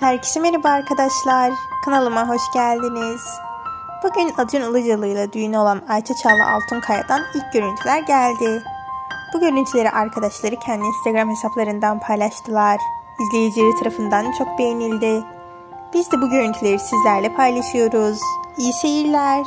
Herkese merhaba arkadaşlar. Kanalıma hoş geldiniz. Bugün Acun Ilıcalı ile düğünü olan Ayça Çağla Altunkaya'dan ilk görüntüler geldi. Bu görüntüleri arkadaşları kendi Instagram hesaplarından paylaştılar. İzleyicileri tarafından çok beğenildi. Biz de bu görüntüleri sizlerle paylaşıyoruz. İyi seyirler.